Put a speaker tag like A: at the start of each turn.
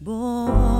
A: born.